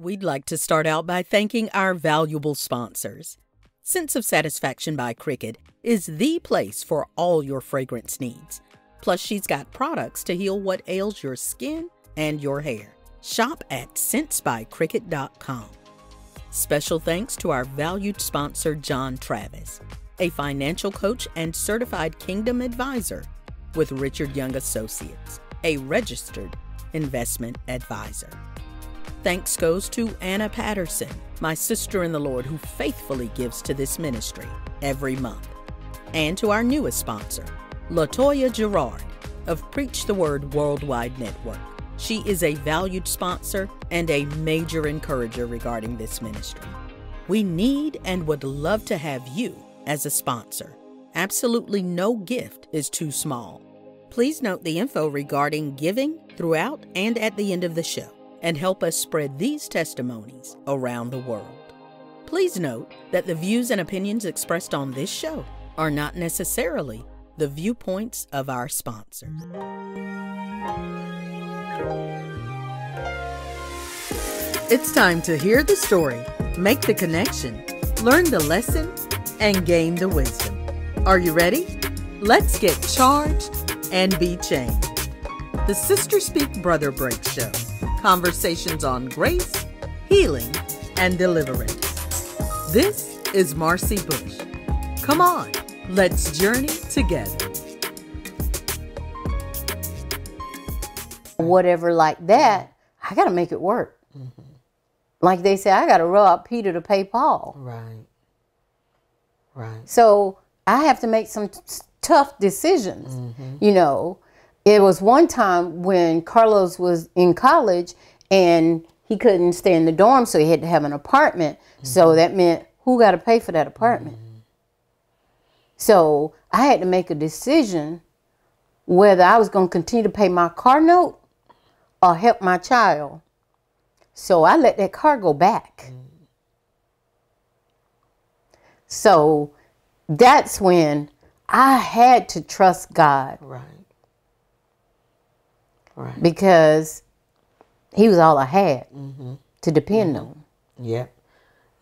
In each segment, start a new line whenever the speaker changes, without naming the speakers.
We'd like to start out by thanking our valuable sponsors. Sense of Satisfaction by Cricut is the place for all your fragrance needs. Plus, she's got products to heal what ails your skin and your hair. Shop at sensebycricut.com. Special thanks to our valued sponsor, John Travis, a financial coach and certified Kingdom advisor with Richard Young Associates, a registered investment advisor. Thanks goes to Anna Patterson, my sister in the Lord who faithfully gives to this ministry every month. And to our newest sponsor, Latoya Gerard of Preach the Word Worldwide Network. She is a valued sponsor and a major encourager regarding this ministry. We need and would love to have you as a sponsor. Absolutely no gift is too small. Please note the info regarding giving throughout and at the end of the show and help us spread these testimonies around the world. Please note that the views and opinions expressed on this show are not necessarily the viewpoints of our sponsors. It's time to hear the story, make the connection, learn the lesson, and gain the wisdom. Are you ready? Let's get charged and be changed. The Sister Speak Brother Break Show conversations on grace, healing, and deliverance. This is Marcey Bush. Come on, let's journey together.
Whatever like that, I got to make it work. Mm-hmm. Like they say, I got to rob Peter to pay Paul.
Right. Right.
So I have to make some t- tough decisions, mm-hmm. you know. It was one time when Carlos was in college and he couldn't stay in the dorm, so he had to have an apartment. Mm-hmm. So that meant who got to pay for that apartment? Mm-hmm. So I had to make a decision whether I was going to continue to pay my car note or help my child. So I let that car go back. Mm-hmm. So that's when I had to trust God.
Right. Right.
Because he was all I had mm-hmm. to depend mm-hmm. on.
Yep.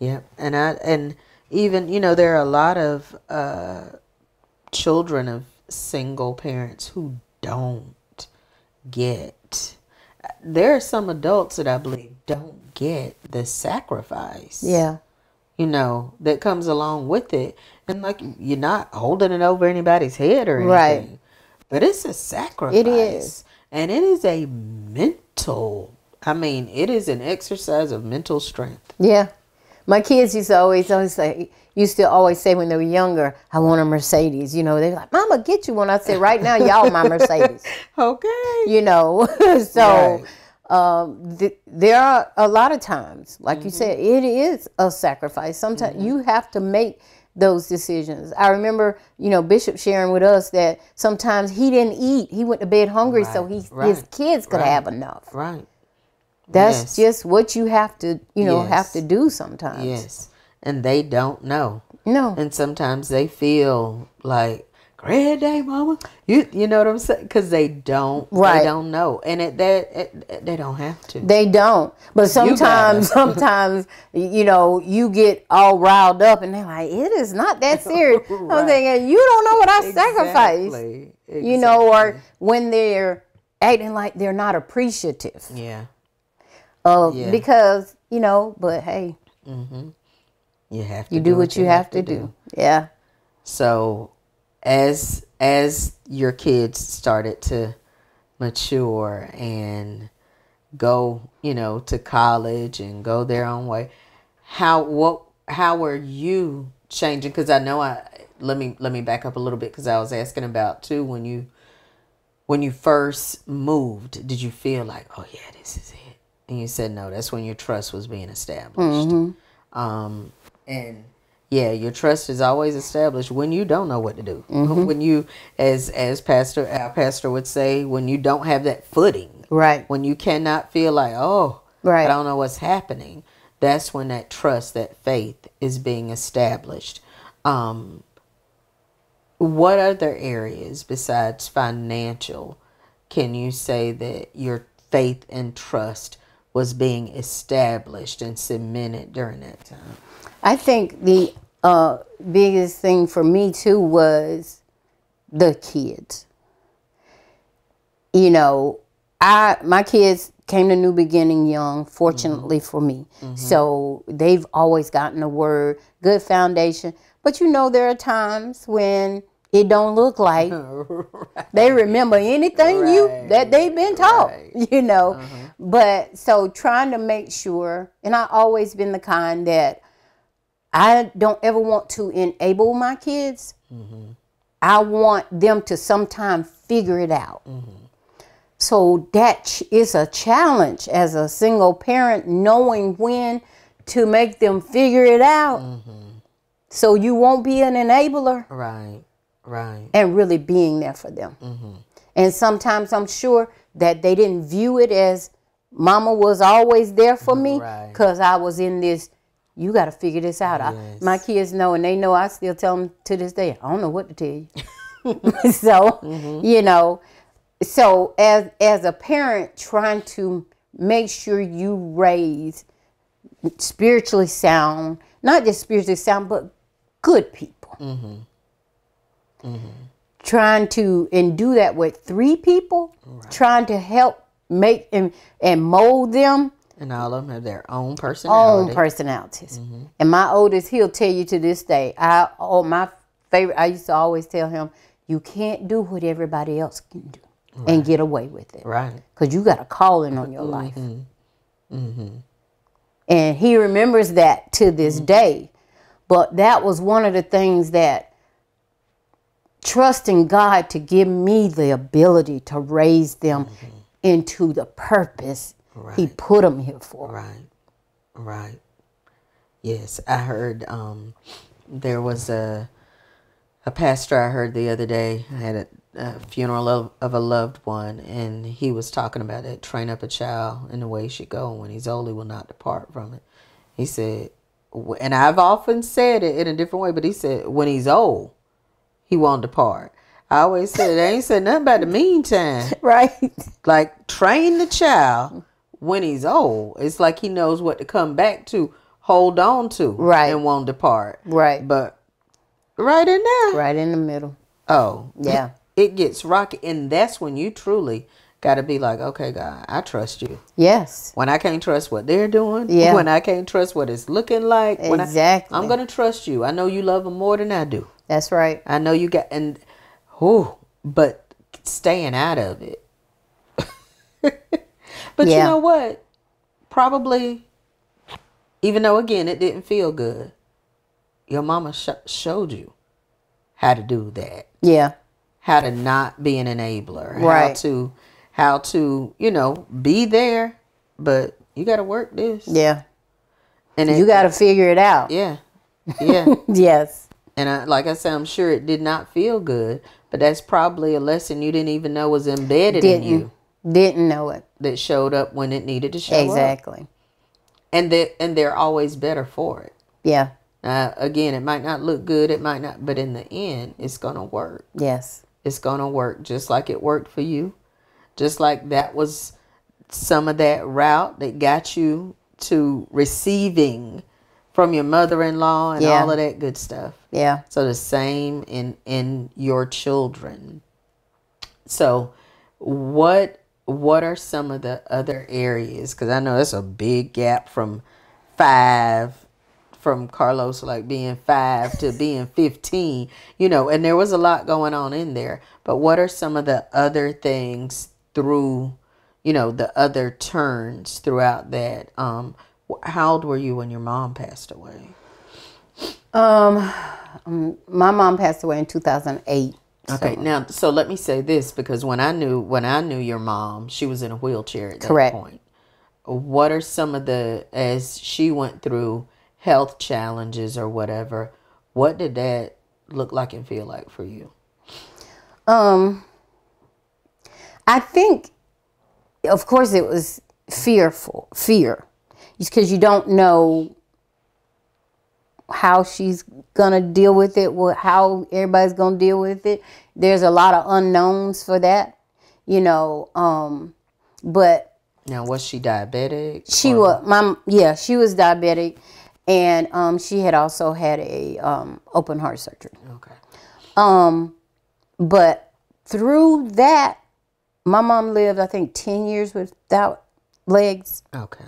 Yep. And I and even you know there are a lot of uh, children of single parents who don't get. There are some adults that I believe don't get the sacrifice.
Yeah.
You know that comes along with it, and like you're not holding it over anybody's head or anything. Right. But it's a sacrifice. It is. And it is a mental, I mean, it is an exercise of mental strength.
Yeah. My kids used to always, always say, used to always say when they were younger, I want a Mercedes. You know, they're like, Mama, get you one. I said, right now, y'all my Mercedes.
okay.
You know, so right. um, th- there are a lot of times, like mm-hmm. you said, it is a sacrifice. Sometimes mm-hmm. you have to make those decisions. I remember, you know, Bishop sharing with us that sometimes he didn't eat. He went to bed hungry right, so he, right, his kids could right, have enough.
Right.
That's yes. just what you have to, you know, yes. have to do sometimes.
Yes. And they don't know.
No.
And sometimes they feel like great day, mama. You you know what I'm saying? Because they don't right. they don't know, and it, that it, they don't have to.
They don't. But sometimes sometimes you know you get all riled up, and they're like, it is not that serious. right. I'm thinking you don't know what I exactly. sacrificed. Exactly. You know, or when they're acting like they're not appreciative.
Yeah.
Uh, yeah. Because you know, but hey.
Mm-hmm. You have
to. You do, do what, you have, have to do. do. Yeah.
So as as your kids started to mature and go, you know, to college and go their own way, how what how were you changing? Because I know I let me let me back up a little bit because I was asking about too when you when you first moved. Did you feel like, oh yeah, this is it? And you said no. That's when your trust was being established. Mm-hmm. Um, and yeah, your trust is always established when you don't know what to do. Mm-hmm. When you, as as pastor our pastor would say, when you don't have that footing,
right?
When you cannot feel like, oh, right, I don't know what's happening. That's when that trust, that faith, is being established. Um, what other areas besides financial can you say that your faith and trust was being established and cemented during that time?
I think the uh, biggest thing for me too was the kids. You know, I my kids came to New Beginning young, fortunately mm-hmm. for me. Mm-hmm. So they've always gotten the word, good foundation. But you know, there are times when it don't look like they remember anything you that they've been taught.
right.
You know, uh-huh. but so trying to make sure, and I always been the kind that I don't ever want to enable my kids. Mm-hmm. I want them to sometime figure it out. Mm-hmm. So that ch- is a challenge as a single parent, knowing when to make them figure it out. Mm-hmm. So you won't be an enabler
Right, right.
and really being there for them. And sometimes I'm sure that they didn't view it as mama was always there for me
Right.
because I was in this. You got to figure this out. I, my kids know, and they know. I still tell them to this day. I don't know what to tell you. so mm-hmm. you know, so as as a parent, trying to make sure you raise spiritually sound, not just spiritually sound, but good people. Mm-hmm. Mm-hmm. Trying to and do that with three people, trying to help make and, and mold them
And all of them have their own personality.
own personalities. Mm-hmm. And my oldest, he'll tell you to this day. I oh my favorite. I used to always tell him, you can't do what everybody else can do and get away with it
right.
because you got a calling on your life. Mm-hmm. Mm-hmm. And he remembers that to this day. But that was one of the things that trusting God to give me the ability to raise them into the purpose He put them here for.
Right. Right. Yes, I heard um there was a a pastor I heard the other day had a, a funeral of, of a loved one and he was talking about it train up a child in the way he should go and when he's old he will not depart from it. He said and I've often said it in a different way but he said when he's old he won't depart. I always said they ain't said nothing about the meantime
Right?
like train the child when he's old. It's like he knows what to come back to, hold on to,
Right.
and won't depart.
Right.
But right in there,
Right in the middle.
oh
Yeah.
it gets rocky, and that's when you truly got to be like, okay, God, I trust you.
Yes.
When I can't trust what they're doing,
Yeah.
when I can't trust what it's looking like, when
Exactly.
I, I'm gonna trust you. I know you love them more than I do.
That's right.
I know you got and who, but staying out of it. but you know what? Probably, even though again it didn't feel good, your mama sh- showed you how to do that,
Yeah.
how to not be an enabler, how
Right.
to, how to, you know, be there, but you got to work this,
Yeah.
and
You got to figure it out.
yeah, yeah.
Yes.
And I, like I said, I'm sure it did not feel good, but that's probably a lesson you didn't even know was embedded in you
Didn't didn't know it.
That showed up when it needed to show up.
Exactly.
And they and they're always better for it.
Yeah.
Uh, again, it might not look good, it might not, but in the end, it's gonna work.
Yes.
It's gonna work just like it worked for you, just like that was some of that route that got you to receiving from your mother-in-law and
Yeah.
all of that good stuff.
Yeah.
So the same in in your children. So what what are some of the other areas cuz I know that's a big gap from 5 from Carlos like being 5 to being 15, you know, and there was a lot going on in there. But what are some of the other things through you know, the other turns throughout that um how old were you when your mom passed away?
Um, my mom passed away in 2008.
Okay, now so let me say this because when I knew when I knew your mom, she was in a wheelchair at that
Correct.
point. What are some of the as she went through health challenges or whatever? What did that look like and feel like for you?
Um, I think, of course, it was fearful, fear, because you don't know how she's gonna deal with it, what how everybody's gonna deal with it. There's a lot of unknowns for that, you know. Um, but
Now, was she diabetic?
She
or-
was my yeah, she was diabetic, and um, she had also had a um, open heart surgery.
Okay.
Um, but through that, my mom lived I think ten years without legs.
Okay.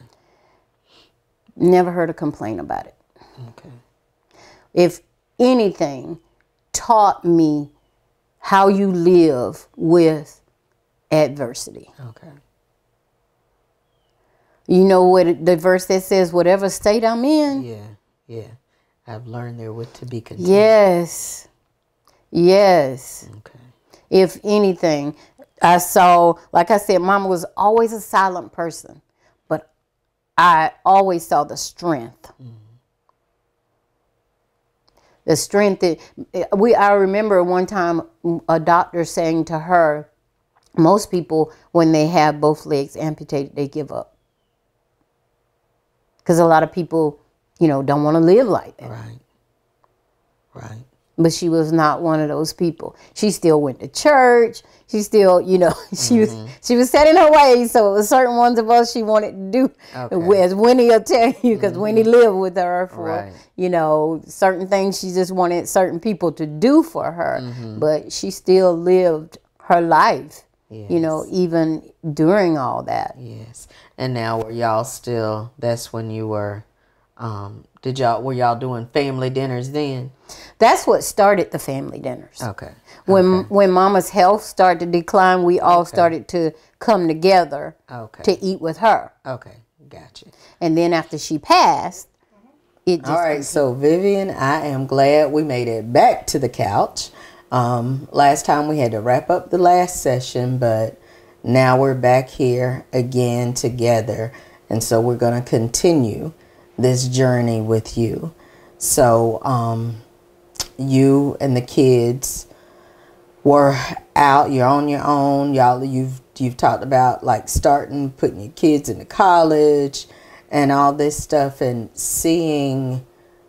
Never heard a complaint about it.
Okay.
If anything, taught me how you live with adversity.
Okay.
You know what the verse that says, "Whatever state I'm in."
Yeah. Yeah. I've learned there with to be content.
Yes. Yes.
Okay.
If anything, I saw, like I said, mama was always a silent person, but I always saw the strength. Mm. The strength that we, I remember one time a doctor saying to her, most people, when they have both legs amputated, they give up. Because a lot of people, you know, don't want to live like that
Right. Right.
But she was not one of those people. She still went to church. She still, you know, she was mm-hmm. she was set in her ways. So it was certain ones of us she wanted to do.
Okay.
As Winnie will tell you, because mm-hmm. Winnie lived with her for,
Right.
you know, certain things she just wanted certain people to do for her. Mm-hmm. But she still lived her life, you know, even during all that.
Yes. And now were y'all still that's when you were um did y'all were y'all doing family dinners then?
That's what started the family dinners.
Okay.
When when Mama's health started to decline, we all started to come together
Okay.
to eat with her.
Okay. Gotcha.
And then after she passed, it just
All right, so Vivian, I am glad we made it back to the couch. Um, last time we had to wrap up the last session, but now we're back here again together. And so we're going to continue this journey with you. So, um, you and the kids were out, you're on your own. Y'all, you've, you've talked about like starting, putting your kids into college and all this stuff and seeing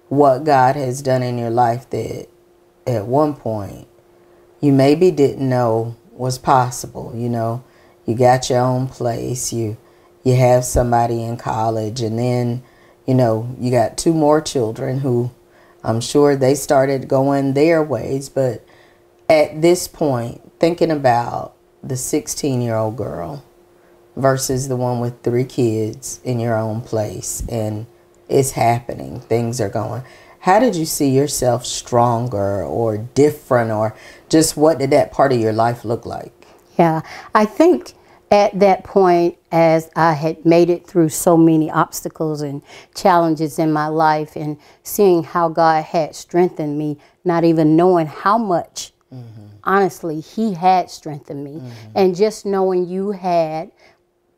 what God has done in your life that at one point you maybe didn't know was possible, you know. You got your own place, you you have somebody in college and then, you know, you got two more children who I'm sure they started going their ways, but at this point, thinking about the 16 year old girl versus the one with three kids in your own place and it's happening things are going. How did you see yourself stronger or different or just what did that part of your life look like?
Yeah, I think at that point, as I had made it through so many obstacles and challenges in my life, and seeing how God had strengthened me, not even knowing how much, honestly, He had strengthened me, mm-hmm. and just knowing you had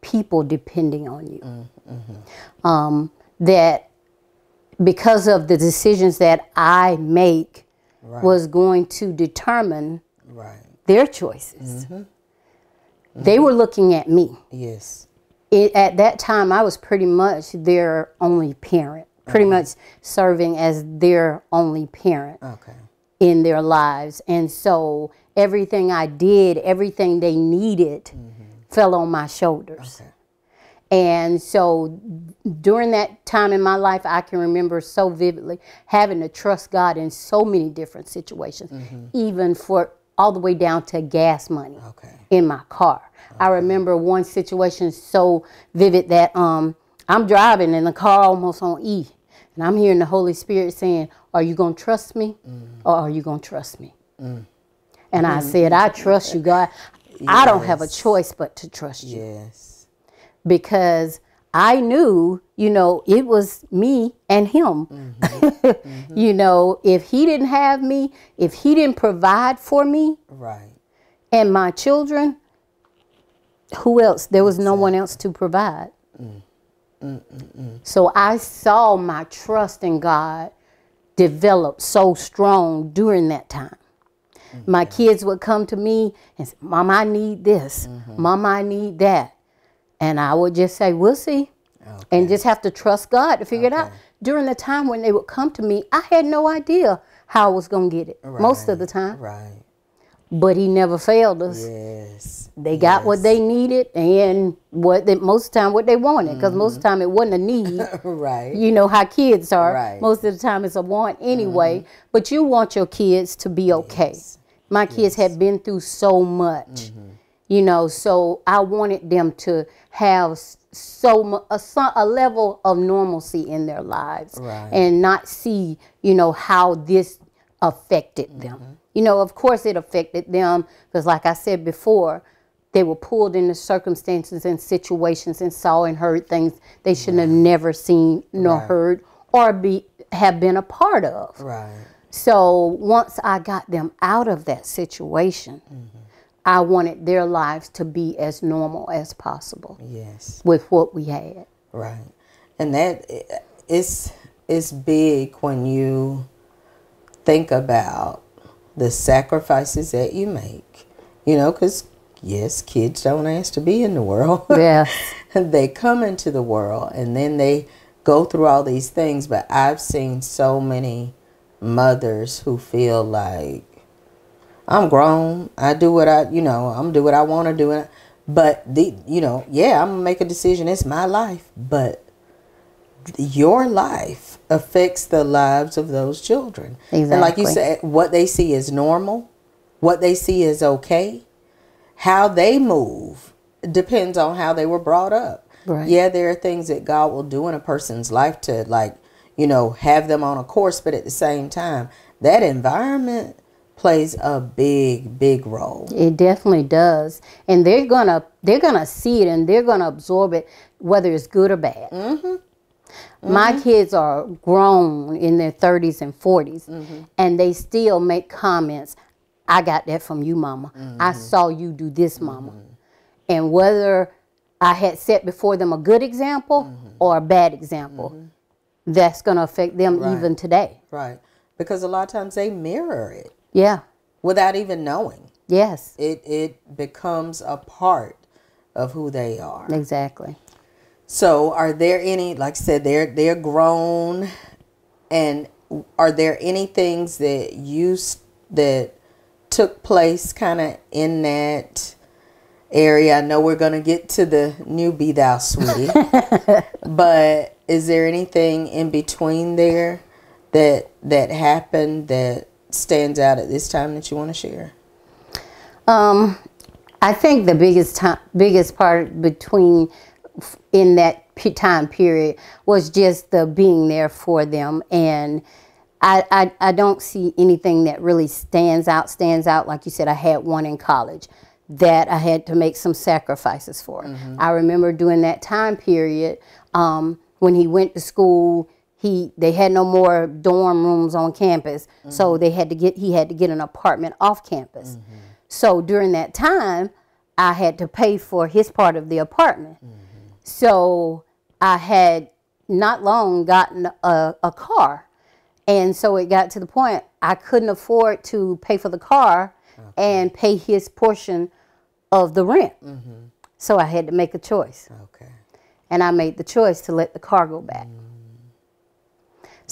people depending on you. Mm-hmm. Um, that because of the decisions that I make was going to determine
right.
their choices. Mm-hmm. They were looking at me.
yes
It, at that time, I was pretty much their only parent, pretty much serving as their only parent
okay
in their lives. And so everything I did, everything they needed, mm-hmm. fell on my shoulders. And so during that time in my life, I can remember so vividly having to trust God in so many different situations, mm-hmm. even for all the way down to gas money
okay
in my car. I remember one situation so vivid that um, I'm driving and the car almost on E. And I'm hearing the Holy Spirit saying, Are you going to trust me mm. or are you going to trust me? Mm. And I mm. said, I trust you, God. I don't have a choice but to trust you
yes
because I knew, you know, it was me and him. Mm-hmm. Mm-hmm. you know, if he didn't have me, if he didn't provide for me
right
and my children, who else? There was no one else to provide. Mm. Mm, mm, so I saw my trust in God develop so strong during that time. My kids would come to me and say, Mom, I need this. Mm-hmm. Mom, I need that. And I would just say, We'll see. And just have to trust God to figure it out. During the time when they would come to me, I had no idea how I was going to get it most of the time.
right
but he never failed us.
Yes.
They got what they needed and what they, most of the time what they wanted because most of the mm-hmm. time it wasn't a need.
Right.
you know how kids are.
Right.
Most of the time it's a want anyway. Mm-hmm. But you want your kids to be okay. My kids had been through so much, mm-hmm. You know, so I wanted them to have so a, a level of normalcy in their lives
Right.
and not see, you know, how this affected mm-hmm. them. You know, of course it affected them because, like I said before, they were pulled into circumstances and situations and saw and heard things they shouldn't have never seen nor
Right.
heard or be have been a part of.
Right.
So once I got them out of that situation, mm-hmm. I wanted their lives to be as normal as possible
Yes.
with what we had.
Right. And that eh, it's it's big when you think about the sacrifices that you make. You know, cuz yes, kids don't ask to be in the world.
Yes.
they come into the world and then they go through all these things, but I've seen so many mothers who feel like I'm grown. I do what I, you know, I'm do what I want to do. And but the, you know, yeah, I'm gonna make a decision. It's my life, but your life affects the lives of those children. Exactly. And like you said, what they see is normal, what they see is okay, how they move depends on how they were brought up.
Right.
Yeah, there are things that God will do in a person's life to like, you know, have them on a course, but at the same time, that environment plays a big, big role.
It definitely does, and they're gonna they're gonna see it and they're gonna absorb it, whether it's good or bad. Mm-hmm. My mm-hmm. kids are grown in their thirties and 40s mm-hmm. and they still make comments. I got that from you, Mama. I saw you do this, Mama, and whether I had set before them a good example or a bad example, that's gonna affect them
Right.
even today.
Right. Because a lot of times they mirror it
Yeah.
without even knowing.
Yes.
It it becomes a part of who they are.
Exactly.
So, are there any, like I said, they're they're grown, and are there any things that you that took place kind of in that area? I know we're gonna get to the new "Be Thou Sweetie," but is there anything in between there that that happened that stands out at this time that you want to share?
Um, I think the biggest time, biggest part between in that time period was just the being there for them, and I, I I don't see anything that really stands out. Stands out like you said. I had one in college that I had to make some sacrifices for. I remember during that time period um, when he went to school. He, they had no more dorm rooms on campus, so mm-hmm. they had to get he had to get an apartment off campus. Mm-hmm. So during that time, I had to pay for his part of the apartment. Mm-hmm. So I had not long gotten a, a car. And so it got to the point I couldn't afford to pay for the car and pay his portion of the rent. So I had to make a choice.
Okay.
And I made the choice to let the car go back.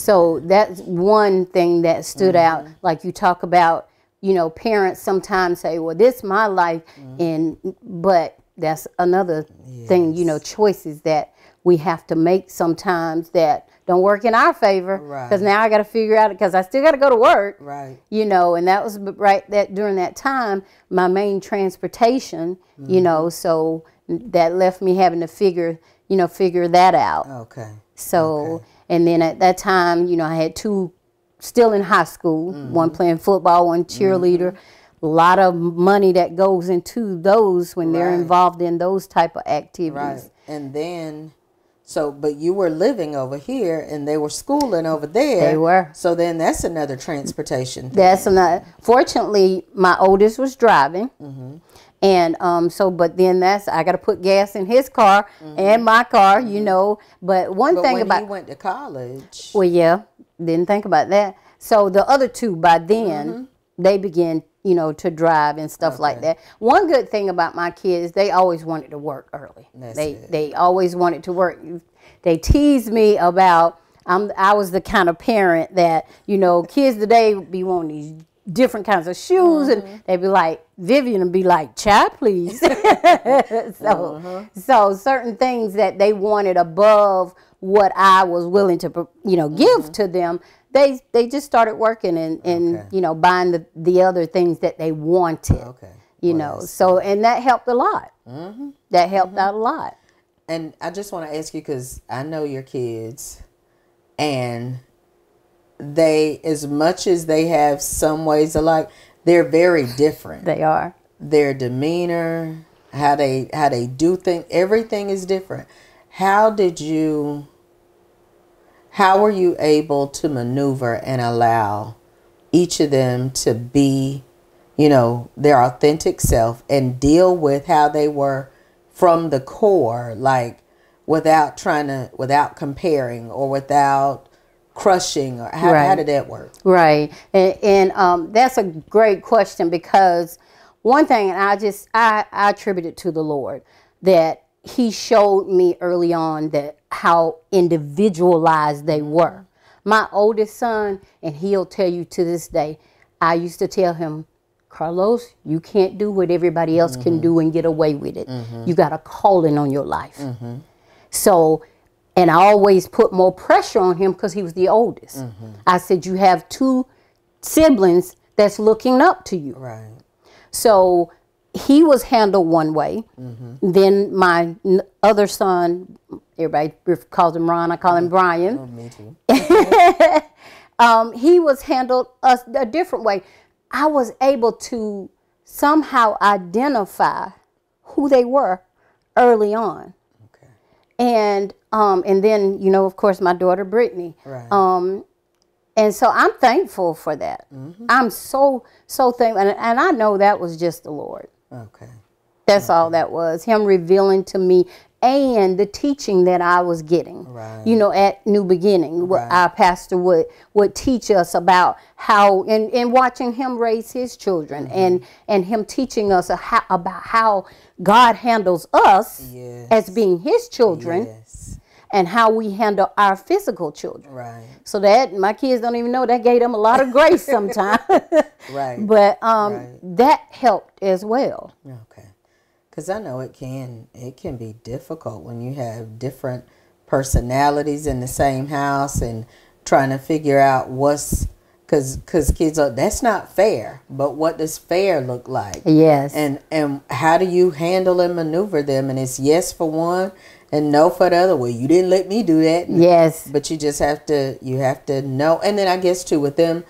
So that's one thing that stood mm-hmm. out. Like you talk about, you know, parents sometimes say, "Well, this is my life," mm-hmm. and but that's another thing. You know, choices that we have to make sometimes that don't work in our favor. Because
Right.
now I got to figure out because I still got to go to work
Right.
you know and that was right that during that time my main transportation you mm-hmm. know so that left me having to figure you know figure that out
Okay.
so and then at that time you know i had two still in high school mm-hmm. one playing football one mm-hmm. cheerleader a lot of money that goes into those when they're involved in those type of activities
Right. And then, so, but you were living over here and they were schooling over there.
They were.
So then that's another transportation. thing.
That's not. Fortunately, my oldest was driving, mm-hmm. And um, so but then that's I got to put gas in his car and mm-hmm. my car, you mm-hmm. know. But one
but
thing
when
about
he went to college,
well, yeah, didn't think about that. So the other two by then mm-hmm. they began, you know, to drive and stuff like that. One good thing about my kids, they always wanted to work early.
That's
they
good.
they always wanted to work. They teased me about. I'm, I was the kind of parent that you know kids today be wanting these different kinds of shoes, and mm-hmm. they'd be like, Vivian would be like, "Child, please." so, mm-hmm. so certain things that they wanted above what I was willing to, you know, give mm-hmm. to them, they they just started working and and
Okay.
you know buying the the other things that they wanted.
Okay.
You
Well,
know, so and that helped a lot. That helped out a lot.
And I just want to ask you because I know your kids, and they, as much as they have some ways alike, they're very different.
They are.
Their demeanor, how they how they do things, everything is different. How did you? How were you able to maneuver and allow each of them to be, you know, their authentic self and deal with how they were from the core, like without trying to, without comparing or without crushing or how, how did that work?
Right, and, and um, that's a great question because one thing, and I just I, I attribute it to the Lord that He showed me early on that how individualized they mm-hmm. were. My oldest son, and he'll tell you to this day, I used to tell him, Carlos, you can't do what everybody else can mm-hmm. do and get away with it. Mm-hmm. You got a calling on your life. So, and I always put more pressure on him because he was the oldest. Mm-hmm. I said, You have two siblings that's looking up to you.
Right.
So he was handled one way. Mm-hmm. Then my n- other son, everybody calls him Ron, I call him mm-hmm. Brian.
Oh, me too.
um, he was handled a, a different way. I was able to somehow identify who they were early on.
Okay.
And um, and then you know, of course, my daughter Brittany.
Right.
Um, and so I'm thankful for that. I'm so so thankful, and, and I know that was just the Lord.
Okay.
That's all that was. Him revealing to me and the teaching that I was getting.
Right.
You know, at New Beginning, what
Right.
our pastor would would teach us about how and, and watching him raise his children
Mm-hmm.
and and him teaching us how, about how God handles us
Yes.
as being his children
Yes.
And how we handle our physical children.
Right.
So that my kids don't even know that gave them a lot of grace sometimes.
Right.
but um,
Right.
that helped as well.
Okay. Because I know it can it can be difficult when you have different personalities in the same house and trying to figure out what's because because kids are that's not fair. But what does fair look like?
Yes.
And and how do you handle and maneuver them? And it's yes for one and no for the other. way. you didn't let me do that.
yes.
But you just have to you have to know. And then I guess too with them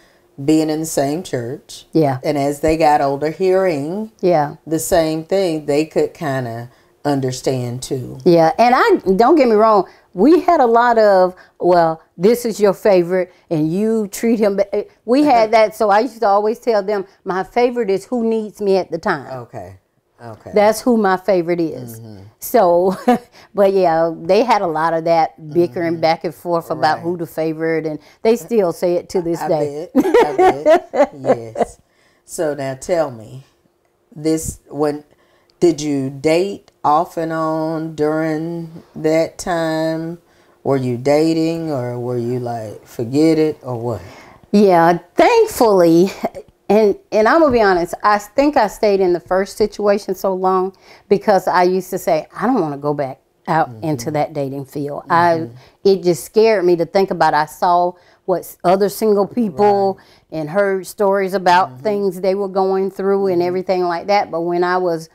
being in the same church.
Yeah.
And as they got older, hearing
Yeah.
the same thing, they could kind of understand too.
Yeah, and I don't get me wrong. We had a lot of well, this is your favorite, and you treat him. We had uh-huh. that, so I used to always tell them my favorite is who needs me at the time.
Okay. Okay.
That's who my favorite is. Mm-hmm. So, but yeah, they had a lot of that bickering mm-hmm. back and forth about
Right.
who the favorite, and they still say it to this
I
day.
bet. I bet. yes. So now tell me, this when did you date off and on during that time? Were you dating or were you like forget it or what?
Yeah, thankfully, and and I'm gonna be honest. I think I stayed in the first situation so long because I used to say I don't want to go back out mm-hmm. into that dating field. I mm-hmm. it just scared me to think about. I saw what other single people and heard stories about mm-hmm. things they were going through and everything like that. But when I was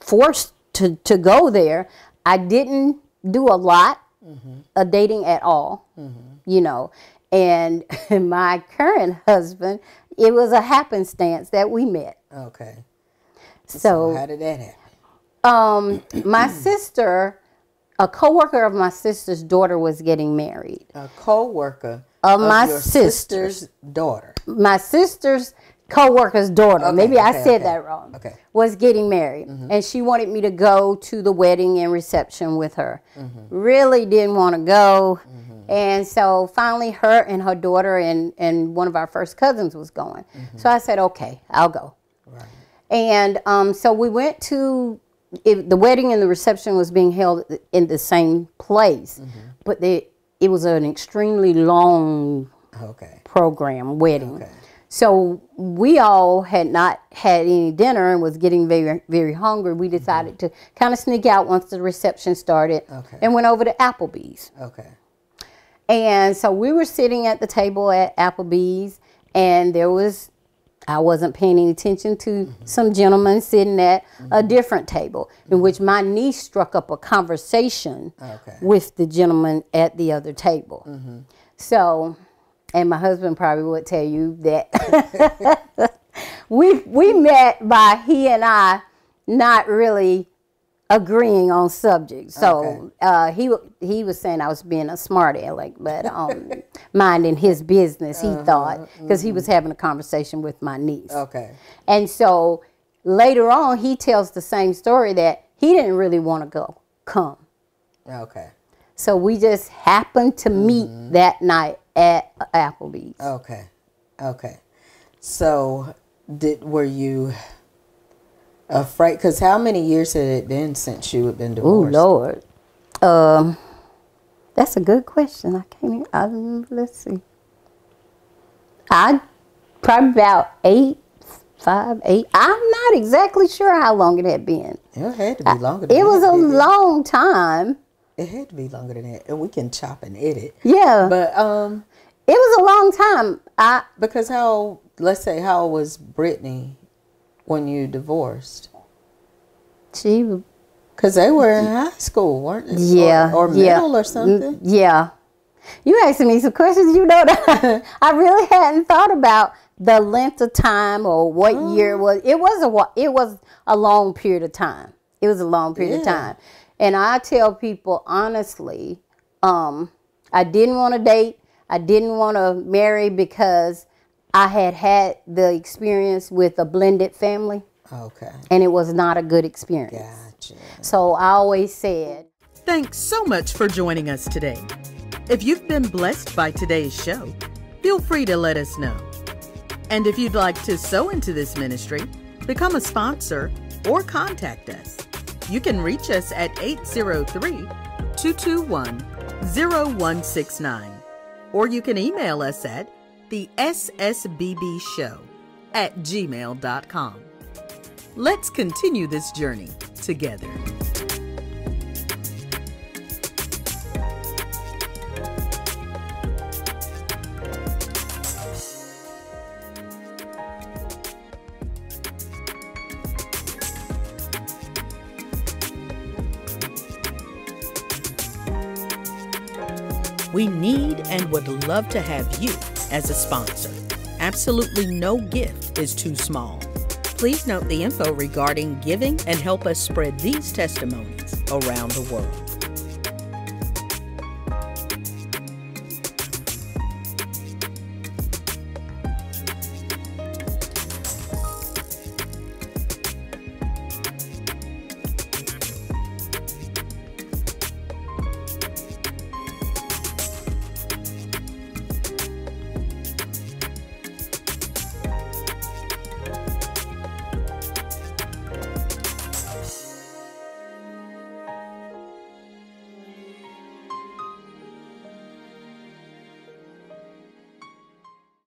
forced to to go there, I didn't do a lot of dating at all. You know, and my current husband, it was a happenstance that we met.
Okay.
So,
How did that happen?
um, my sister, a coworker of my sister's daughter, was getting married.
A co-worker
Of my
your
sister's.
sister's daughter.
My sister's coworker's daughter, maybe I said
okay.
that wrong,
Okay.
was getting married. Mm-hmm. And she wanted me to go to the wedding and reception with her. Mm-hmm. Really didn't want to go. Mm-hmm. And so finally, her and her daughter and, and one of our first cousins was going. Mm-hmm. So I said, okay, I'll go.
Right.
And um, so we went to it, the wedding and the reception was being held in the same place, mm-hmm. but they, it was an extremely long
Okay.
program wedding.
Okay.
so we all had not had any dinner and was getting very very hungry. We mm-hmm. decided to kind of sneak out once the reception started
Okay.
and went over to Applebee's.
Okay.
And so we were sitting at the table at Applebee's, and there was, I wasn't paying any attention to some gentleman sitting at a mm-hmm. different table, in which my niece struck up a conversation
Okay.
with the gentleman at the other table. Mm-hmm. So, and my husband probably would tell you that we we met by he and I not really agreeing on subjects. So
Okay.
uh, he he was saying I was being a smart aleck, but um, minding his business. He thought because he was having a conversation with my niece,
Okay.
and so later on he tells the same story that he didn't really want to go come.
Okay.
So we just happened to meet that night at Applebee's.
Okay. Okay. So, did were you afraid? Because how many years had it been since you had been
Oh
divorced?
Lord, um, that's a good question. I can't. Even, I, let's see. I probably about eight, five, eight. I'm not exactly sure how long it had been.
It had to be longer. Than
It was a
it?
long time.
It had to be longer than that, and we can chop and edit.
Yeah,
But um,
it was a long time. I
because how? Let's say how was Brittany when you divorced?
she
Because they were in high school, weren't they?
Yeah,
Or, or
yeah.
middle or something.
Mm, Yeah. You asking me some questions you know that I really hadn't thought about the length of time or what year it was. It was a it was a long period of time. It was a long period of time. And I tell people honestly, um, I didn't want to date. I didn't want to marry because I had had the experience with a blended family
Okay.
and it was not a good experience.
Gotcha.
So I always said,
Thanks so much for joining us today. If you've been blessed by today's show, feel free to let us know. And if you'd like to sow into this ministry, become a sponsor, or contact us, you can reach us at 803 221 0169. Or you can email us at the SSBB show at gmail.com. Let's continue this journey together. We need and would love to have you as a sponsor. Absolutely no gift is too small. Please note the info regarding giving and help us spread these testimonies around the world.